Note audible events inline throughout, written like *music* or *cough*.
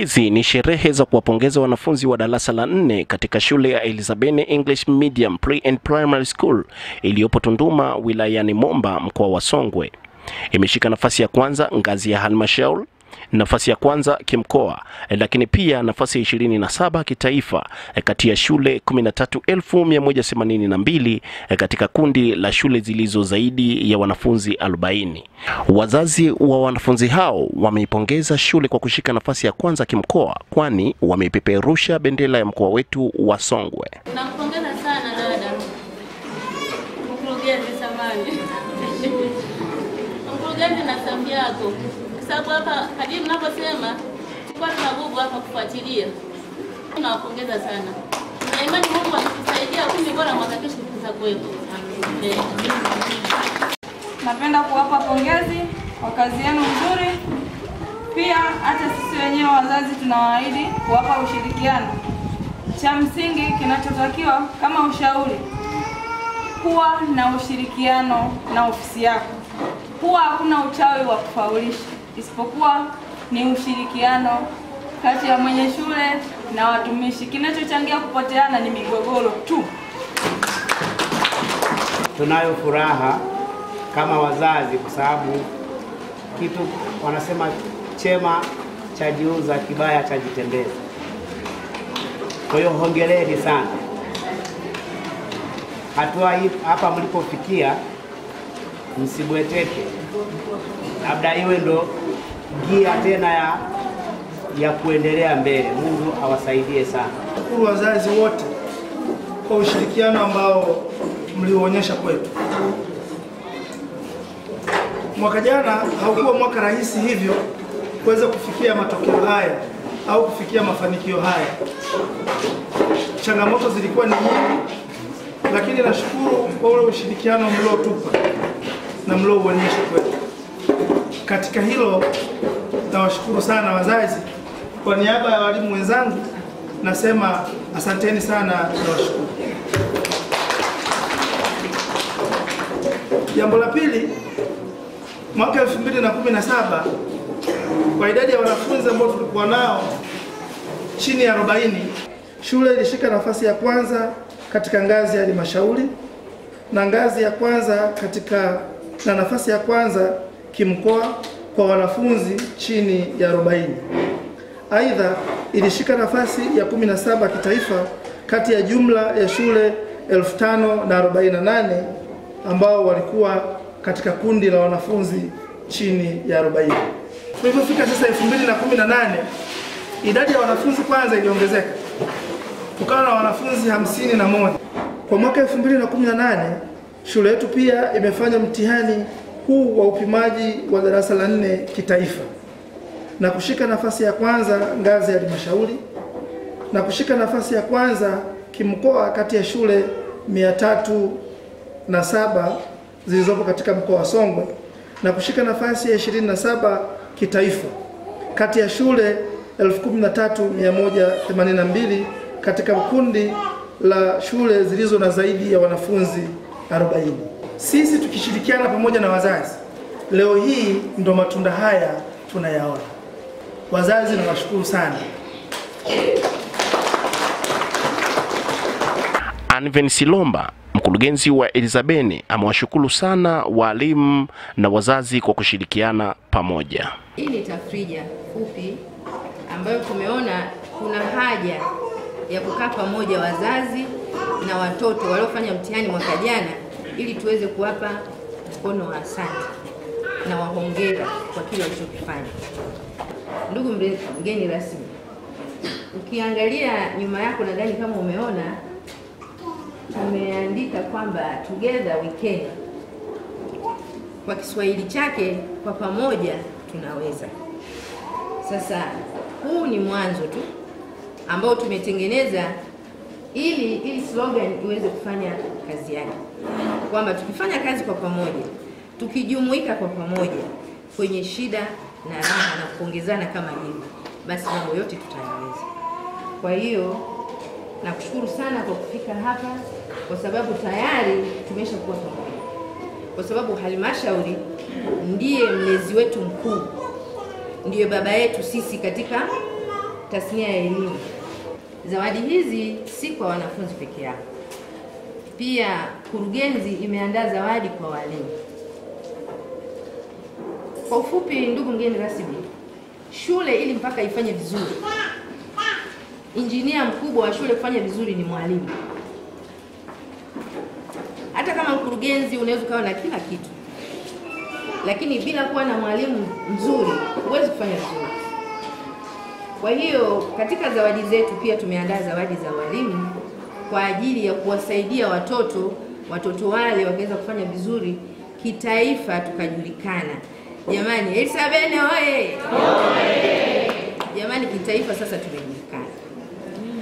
Hizi ni sherehe za kuwapongeza wanafunzi wa darasa la nne katika shule ya Elizabeth English Medium Pre and Primary School iliyopo Tunduma wilayani Momba mkoa wa Songwe. Imeshika nafasi ya kwanza ngazi ya halmashauri, nafasi ya kwanza kimkoa, lakini pia nafasi ya ishirini na saba kitaifa kati ya shule 13182 katika kundi la shule zilizo zaidi ya wanafunzi 40. Wazazi wa wanafunzi hao wameipongeza shule kwa kushika nafasi ya kwanza kimkoa, kwani wameipeperusha bendera ya mkoa wetu wa Songwe. Nakupongeza sana dada mkurugenzi, samani *laughs* mkurugenzi na sababu hapa kadiri mnavyosema tulikuwa tunagugu hapa kufuatilia. Nawapongeza sana na imani Mungu akitusaidia kumi bora mwaka kesho tutakuwepo. Eh. Napenda kuwapa pongezi kwa kazi yenu nzuri. Pia hata sisi wenyewe wazazi tunawaahidi kuwapa ushirikiano. Cha msingi kinachotakiwa kama ushauri, kuwa na ushirikiano na ofisi yako. kuwa hakuna uchawi wa kufaulisha, isipokuwa ni ushirikiano kati ya mwenye shule na watumishi. Kinachochangia kupoteana ni migogoro tu. Tunayo furaha kama wazazi kwa sababu kitu wanasema chema chajiuza, kibaya chajitembeza. Kwa hiyo hongereni sana. Hatua hii hapa mlipofikia, msibweteke, labda iwe ndo gia tena ya, ya kuendelea mbele. Mungu awasaidie sana. Shukuru wazazi wote kwa ushirikiano ambao mliuonyesha kwetu. Mwaka jana haukuwa mwaka rahisi hivyo kuweza kufikia matokeo haya au kufikia mafanikio haya. Changamoto zilikuwa ni nyingi, lakini nashukuru kwa ule ushirikiano mliotupa na mliouonyesha kwetu. Katika hilo nawashukuru sana wazazi. Kwa niaba ya walimu wenzangu nasema asanteni sana, nawashukuru. Jambo la pili, mwaka 2017 kwa idadi ya wanafunzi ambao tulikuwa nao chini ya 40, shule ilishika nafasi ya kwanza katika ngazi ya halmashauri na ngazi ya kwanza katika na nafasi ya kwanza kimkoa kwa wanafunzi chini ya 40. Aidha, ilishika nafasi ya 17 kitaifa kati ya jumla ya shule 5048 ambao walikuwa katika kundi la wanafunzi chini ya 40. Tulipofika sasa 2018 idadi ya wanafunzi kwanza iliongezeka tukawa na wanafunzi hamsini na moja. Kwa mwaka 2018 shule yetu pia imefanya mtihani huu wa upimaji wa darasa la nne kitaifa na kushika nafasi ya kwanza ngazi ya halmashauri na kushika nafasi ya kwanza kimkoa kati ya shule mia tatu na saba zilizopo katika mkoa wa Songwe na kushika nafasi ya 27 kitaifa kati ya shule 13182 katika kundi la shule zilizo na zaidi ya wanafunzi 40. Sisi tukishirikiana pamoja na wazazi, leo hii ndo matunda haya tunayaona. Wazazi nawashukuru sana. Anven Silomba mkurugenzi wa Elizabeni amewashukuru sana walimu na wazazi kwa kushirikiana pamoja. Hii ni tafrija fupi ambayo tumeona kuna haja ya kukaa pamoja wazazi na watoto waliofanya mtihani mwaka jana ili tuweze kuwapa mkono wa asante na wahongera kwa kile walichokifanya. Ndugu mgeni rasmi, ukiangalia nyuma yako, nadhani kama umeona tumeandika kwamba together we can. Kwa Kiswahili chake kwa pamoja tunaweza. Sasa huu ni mwanzo tu ambao tumetengeneza ili ili slogan iweze kufanya kazi yake, kwamba tukifanya kazi kwa pamoja, tukijumuika kwa pamoja kwenye shida na raha na kuongezana kama hivi, basi mambo yote tutayaweza. Kwa hiyo nakushukuru sana kwa kufika hapa, kwa sababu tayari tumeshakuwa pamoja, kwa sababu halmashauri ndiye mlezi wetu mkuu, ndiye baba yetu sisi katika tasnia ya elimu. Zawadi hizi si kwa wanafunzi peke yao, pia kurugenzi imeandaa zawadi kwa walimu. Kwa ufupi, ndugu mgeni rasmi, shule ili mpaka ifanye vizuri, injinia mkubwa wa shule kufanya vizuri ni mwalimu. Hata kama mkurugenzi unaweza ukawa na kila kitu, lakini bila kuwa na mwalimu mzuri huwezi kufanya vizuri. Kwa hiyo katika zawadi zetu pia tumeandaa zawadi za walimu kwa ajili ya kuwasaidia watoto, watoto wale wakaweza kufanya vizuri kitaifa, tukajulikana. Jamani, Elisabeth oye! Jamani, kitaifa sasa tumejulikana.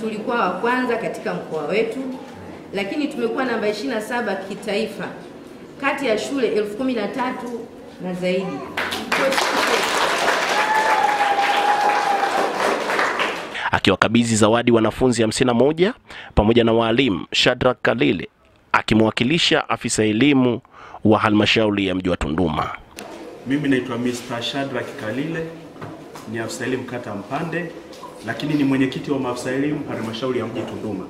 Tulikuwa wa kwanza katika mkoa wetu, lakini tumekuwa namba 27 kitaifa kati ya shule elfu kumi na tatu na zaidi. Akiwakabidhi zawadi wanafunzi 51 pamoja na waalimu. Shadrack Kalile akimwakilisha afisa elimu wa halmashauri ya mji wa Tunduma. Mimi naitwa Mr. Shadrack Kalile, ni afisa elimu kata Mpande, lakini ni mwenyekiti wa maafisa elimu halmashauri ya mji Tunduma.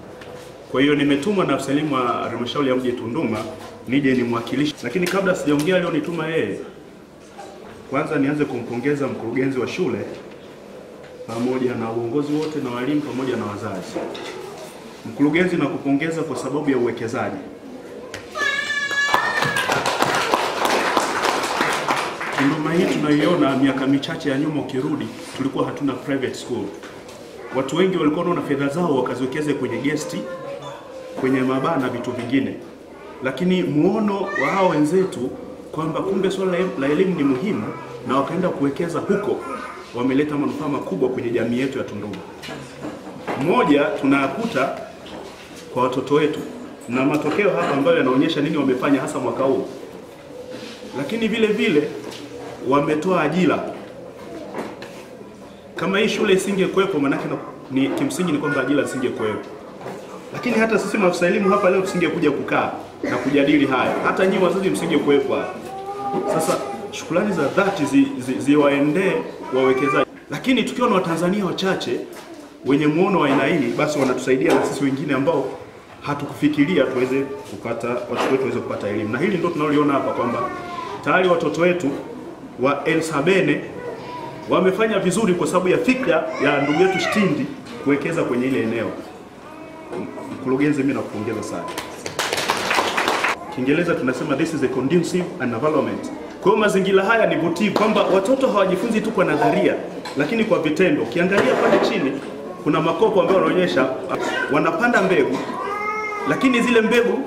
Kwa hiyo nimetumwa na afisa elimu wa halmashauri ya mji Tunduma nije nimwakilishe, lakini kabla sijaongea leo nituma yeye, kwanza nianze kumpongeza mkurugenzi wa shule pamoja na uongozi wote na walimu pamoja na wazazi. Mkurugenzi, nakupongeza kwa sababu ya uwekezaji. Tunduma hii tunaiona, miaka michache ya nyuma ukirudi, tulikuwa hatuna private school. Watu wengi walikuwa wanaona fedha zao wakaziwekeze kwenye gesti, kwenye mabaa na vitu vingine, lakini muono wa hao wenzetu kwamba kumbe swala la- la elimu ni muhimu na wakaenda kuwekeza huko, wameleta manufaa makubwa kwenye jamii yetu ya Tunduma. Moja, tunayakuta kwa watoto wetu na matokeo hapa ambayo yanaonyesha nini wamefanya hasa mwaka huu, lakini vile vile wametoa ajira. Kama hii shule isingekuwepo, maanake na- ni kimsingi ni kwamba ajira zisingekuwepo. Lakini hata sisi maafisa elimu hapa leo tusingekuja kukaa na kujadili haya, hata nyinyi wazazi msingekuwepo hapa. Sasa shukrani za dhati ziwaendee zi- zi- wawekezaji, lakini tukiwa na Watanzania wachache wenye muono wa aina hii, basi wanatusaidia na sisi wengine ambao hatukufikiria tuweze kupata watoto wetu waweze kupata elimu, na hili ndio tunaloiona hapa kwamba tayari watoto wetu wa El Sabene wamefanya vizuri kwa sababu ya fikra ya ndugu yetu Shtindi kuwekeza kwenye ile eneo. Mkurugenzi, mimi nakupongeza sana. Kiingereza tunasema this is a conducive environment. Kwa hiyo mazingira haya ni vutivu kwamba watoto hawajifunzi tu kwa nadharia, lakini kwa vitendo. Ukiangalia pale chini kuna makopo ambayo wanaonyesha wanapanda mbegu, lakini zile mbegu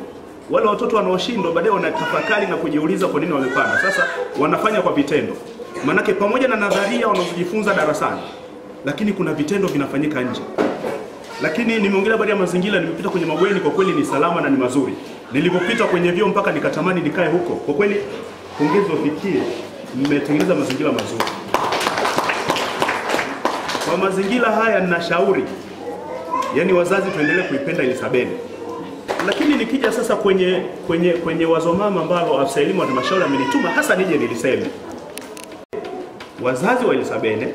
wale watoto wanaoshindwa baadaye wanatafakari na kujiuliza kwa nini wamepanda. Sasa wanafanya kwa vitendo, maanake pamoja na nadharia wanazojifunza darasani, lakini kuna vitendo vinafanyika nje lakini nimeongelea habari ya mazingira, nimepita kwenye mabweni, kwa kweli ni salama na ni mazuri. Nilipopita kwenye vyoo mpaka nikatamani nikae huko. Kwa kweli pongezi wafikie, mmetengeneza mazingira mazuri. Kwa mazingira haya ninashauri, yani wazazi tuendelee kuipenda Elisabeni. Lakini nikija sasa kwenye kwenye kwenye wazo mama ambalo afisa elimu wa halmashauri amenituma hasa nije niliseme, wazazi wa Elisabene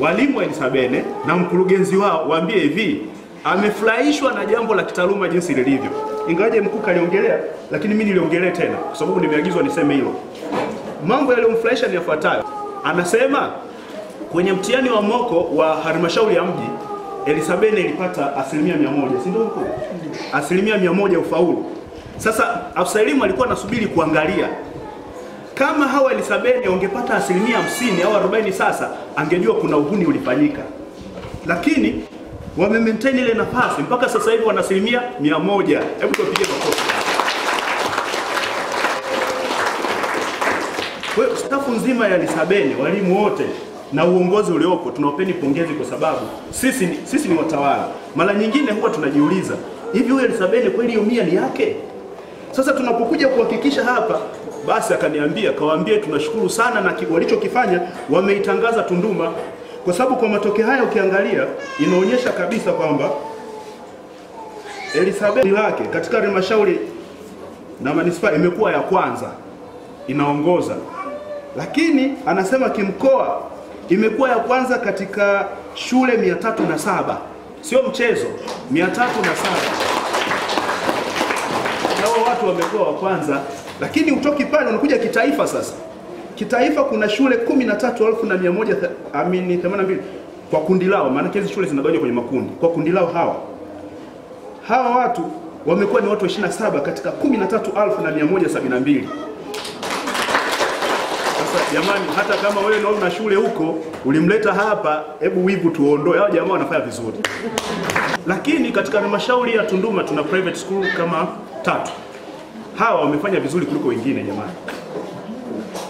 walimu wa Elisabene na mkurugenzi wao waambie hivi, amefurahishwa na jambo la kitaaluma jinsi lilivyo. Ingawaje mkuu kaliongelea, lakini mimi niliongelea tena kwa sababu nimeagizwa niseme hilo. Mambo yaliyomfurahisha ni yafuatayo. Anasema kwenye mtihani wa moko wa halmashauri ya mji Elisabene ilipata asilimia mia moja, si ndio huko? Asilimia mia moja ufaulu. Sasa afisa elimu alikuwa anasubiri kuangalia kama hawa Elisabeni wangepata asilimia hamsini au arobaini sasa angejua kuna uhuni ulifanyika, lakini wame maintain ile nafasi mpaka sasa hivi wana asilimia mia moja. Hebu tupige makofi. Kwa hiyo stafu nzima ya Lisabeni, walimu wote na uongozi uliopo tunawapeni pongezi kwa sababu sisi ni, sisi ni watawala. Mara nyingine huwa tunajiuliza hivi, huyu Elisabeni kweli hiyo ni yake? Sasa tunapokuja kuhakikisha hapa, basi akaniambia kawaambie tunashukuru sana na walichokifanya wameitangaza Tunduma, kwa sababu kwa matokeo haya ukiangalia inaonyesha kabisa kwamba Elisabeth lake katika halmashauri na manispaa imekuwa ya kwanza inaongoza, lakini anasema kimkoa imekuwa ya kwanza katika shule 307 sio mchezo 307 nao watu wamekuwa wa kwanza, lakini utoki pale unakuja kitaifa sasa. Kitaifa kuna shule 13,182 kwa kundi lao, maana hizi shule zinagawanywa kwenye makundi. Kwa kundi lao hawa hawa watu wamekuwa ni watu 27 katika 13,172. Jamani, hata kama wewe ndio una shule huko ulimleta hapa, hebu wivu tuondoe. Hao jamaa wanafanya vizuri lakini katika halmashauri ya Tunduma tuna private school kama tatu. Hawa wamefanya vizuri kuliko wengine jamani.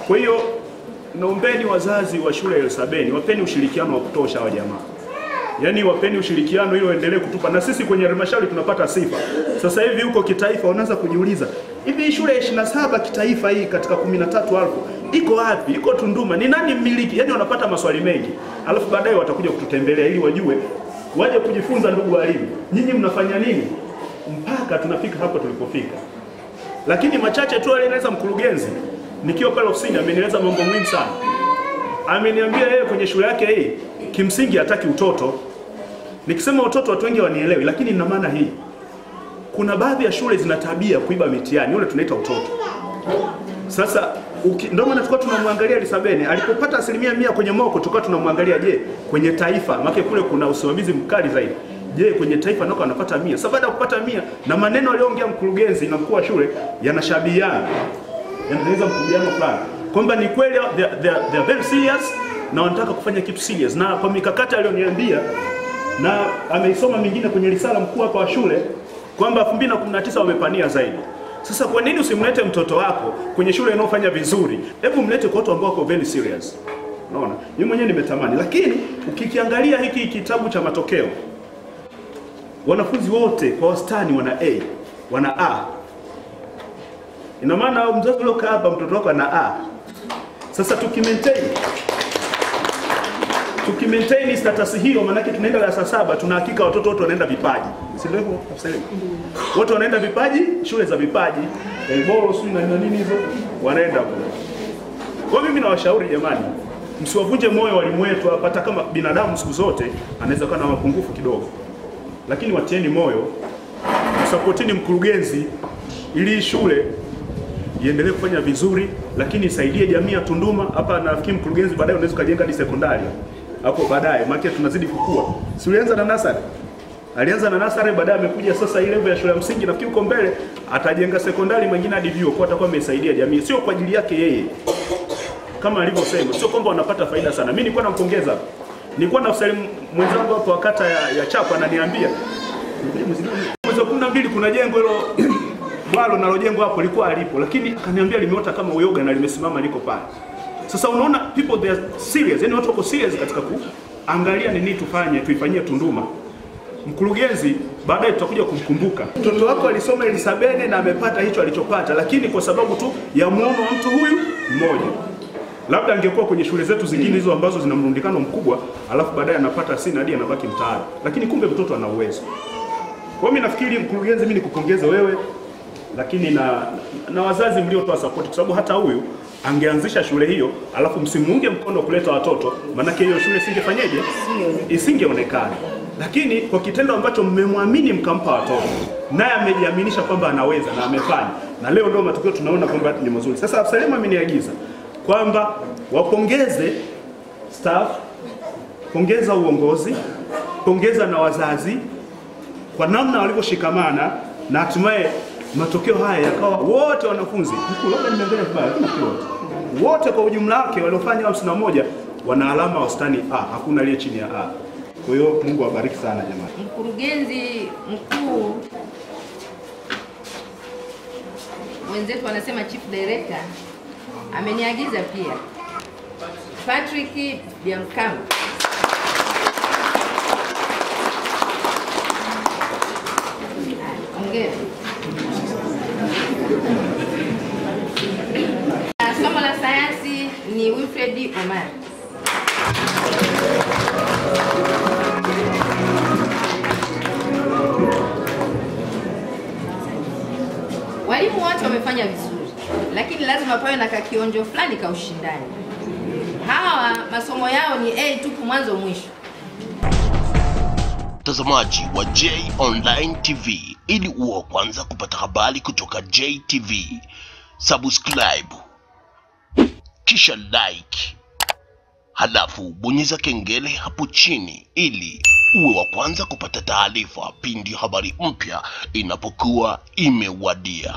Kwa hiyo naombeni wazazi wa shule ya Elsabeni wapeni ushirikiano wa kutosha hawa jamaa, yaani wapeni ushirikiano ili waendelee kutupa, na sisi kwenye halmashauri tunapata sifa. Sasa hivi huko kitaifa wanaanza kujiuliza hivi shule ya 27 kitaifa hii katika 13,000 iko wapi? Iko Tunduma, ni nani mmiliki? Yaani wanapata maswali mengi, alafu baadaye watakuja kututembelea ili wajue waje kujifunza. Ndugu walimu, nyinyi mnafanya nini mpaka tunafika hapo tulipofika? Lakini machache tu alieleza mkurugenzi, nikiwa pale ofisini, amenieleza mambo muhimu sana. Ameniambia yeye kwenye shule yake hii kimsingi hataki utoto. Nikisema utoto watu wengi wanielewi, lakini nina maana hii, kuna baadhi ya shule zina tabia kuiba mitihani, ule tunaita utoto. Sasa ndio maana tulikuwa tunamwangalia Elisabeni alipopata asilimia mia kwenye moko, tulikuwa tunamwangalia je, kwenye taifa, maana kule kuna usimamizi mkali zaidi. Je, kwenye taifa nako anapata mia? Sasa baada ya kupata mia na maneno aliyoongea mkurugenzi na mkuu wa shule yanashabihiana, yanaweza mkubaliano fulani kwamba ni kweli they, they, they are very serious na wanataka kufanya kitu serious, na kwa mikakati aliyoniambia na ameisoma mingine kwenye risala mkuu hapa wa shule kwamba 2019 wamepania zaidi. Sasa kwa nini usimlete mtoto wako kwenye shule inayofanya vizuri? Hebu mlete kwa watu ambao wako very serious. Unaona? Mimi mwenyewe nimetamani, lakini ukikiangalia hiki kitabu cha matokeo wanafunzi wote kwa wastani wana A, wana A. Ina maana mzazi uliokaa hapa mtoto wako ana A. Sasa tukimaintain tukimaintain status hiyo, maanake tunaenda darasa saba, tuna hakika watoto wote wanaenda vipaji, si ndio? Wote wanaenda vipaji, shule za vipaji, Elboro sio na nini hizo, wanaenda kule. Kwa mimi nawashauri jamani, msiwavunje moyo walimu wetu hapa, hata kama binadamu siku zote anaweza kuwa na mapungufu kidogo, lakini watieni moyo, msapotini mkurugenzi ili shule iendelee kufanya vizuri, lakini isaidie jamii ya Tunduma. Hapa nafikiri mkurugenzi, baadaye unaweza kujenga hadi sekondari hapo baadaye, maana tunazidi kukua. Si ulianza na nasari? Alianza na nasari, baadaye amekuja sasa ile level ya shule ya msingi, nafikiri uko mbele atajenga sekondari mwingine hadi vyuo, kwa atakuwa amesaidia jamii, sio kwa ajili yake yeye kama alivyosema, sio kwamba wanapata faida sana. Mimi nilikuwa nampongeza, nilikuwa na usalimu mwenzangu hapo wakata ya, ya Chapa ananiambia mwezi wa kumi na mbili kuna jengo hilo *clears throat* bwalo nalojengwa hapo likuwa alipo, lakini akaniambia limeota kama uyoga na limesimama liko pale. Sasa unaona people they are serious, yani watu wako serious katika kuangalia nini tufanye, tuifanyie Tunduma. Mkurugenzi baadaye tutakuja kumkumbuka. Mtoto wako alisoma Elisabene na amepata hicho alichopata, lakini kwa sababu tu ya muono wa mtu huyu mmoja. Labda angekuwa kwenye shule zetu zingine hizo ambazo zina mrundikano mkubwa, alafu baadaye anapata sina hadi anabaki mtaani, lakini kumbe mtoto ana uwezo. Kwa mimi nafikiri mkurugenzi, mimi nikupongeze wewe, lakini na, na wazazi mliotoa support, kwa sababu hata huyu angeanzisha shule hiyo alafu msimuunge mkono kuleta watoto, maanake hiyo shule isingefanyeje, isingeonekana. Lakini kwa kitendo ambacho mmemwamini mkampa watoto, naye amejiaminisha kwamba anaweza na amefanya, na leo ndio matokeo tunaona kwamba ni mazuri. Sasa Absalemu ameniagiza kwamba wapongeze staff, pongeza uongozi, pongeza na wazazi kwa namna walivyoshikamana na hatimaye matokeo haya yakawa wote wanafunzi mkuu, labda nimeangalia vibaya, lakini wote, kwa ujumla wake waliofanya hamsini na moja wana alama wastani A, hakuna aliye chini ya A. Kwa hiyo Mungu awabariki sana jamani. Mkurugenzi mkuu wenzetu wanasema chief director ameniagiza pia Patrick Biancam Hongera. Na Somo la sayansi ni Wilfred Omar. Walimu wote wamefanya vizuri, lakini lazima pawe na kakionjo fulani ka ushindani. Hawa masomo yao ni A tupu mwanzo mwisho. mtazamaji wa J Online TV, ili uwe wa kwanza kupata habari kutoka JTV, subscribe kisha like, halafu bonyeza kengele hapo chini ili uwe wa kwanza kupata taarifa pindi habari mpya inapokuwa imewadia.